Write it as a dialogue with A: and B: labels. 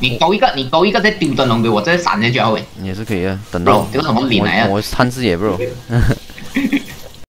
A: 你勾一个，你勾一个再丢灯笼给我，再闪下去啊喂。
B: 也是可以啊，等到。
A: 这个什么脸来啊？
B: 我贪吃野 bro。